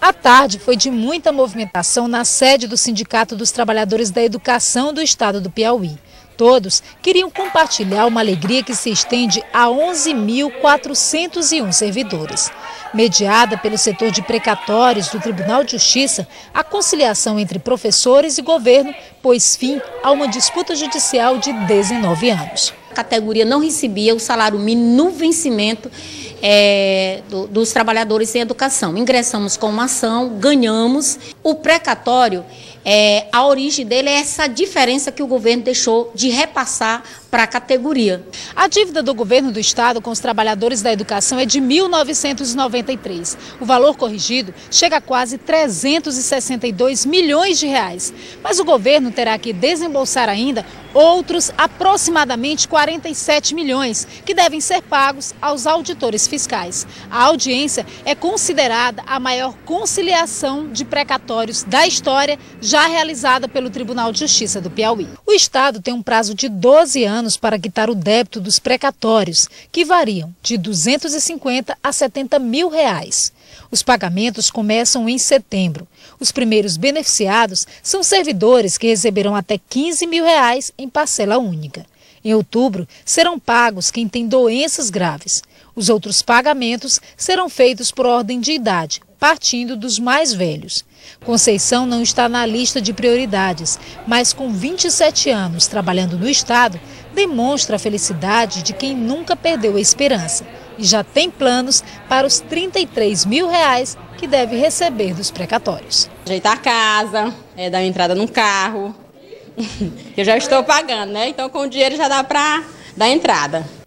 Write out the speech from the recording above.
A tarde foi de muita movimentação na sede do Sindicato dos Trabalhadores da Educação do Estado do Piauí. Todos queriam compartilhar uma alegria que se estende a 11.401 servidores. Mediada pelo setor de precatórios do Tribunal de Justiça, a conciliação entre professores e governo pôs fim a uma disputa judicial de 19 anos. Categoria não recebia o salário mínimo no vencimento é, do, dos trabalhadores em educação. Ingressamos com uma ação, ganhamos. O precatório, é, a origem dele é essa diferença que o governo deixou de repassar para a categoria. A dívida do governo do estado com os trabalhadores da educação é de 1.993. O valor corrigido chega a quase 362 milhões de reais. Mas o governo terá que desembolsar ainda outros aproximadamente 47 milhões, que devem ser pagos aos auditores fiscais. A audiência é considerada a maior conciliação de precatórios da história já realizada pelo Tribunal de Justiça do Piauí. O Estado tem um prazo de 12 anos para quitar o débito dos precatórios, que variam de 250 a 70 mil reais. Os pagamentos começam em setembro. Os primeiros beneficiados são servidores que receberão até 15 mil reais em parcela única. Em outubro, serão pagos quem tem doenças graves. Os outros pagamentos serão feitos por ordem de idade, partindo dos mais velhos. Conceição não está na lista de prioridades, mas com 27 anos trabalhando no Estado, demonstra a felicidade de quem nunca perdeu a esperança e já tem planos para os 33 mil reais que deve receber dos precatórios. Ajeitar a casa, é, dar uma entrada no carro, eu já estou pagando, né? Então com o dinheiro já dá para dar entrada.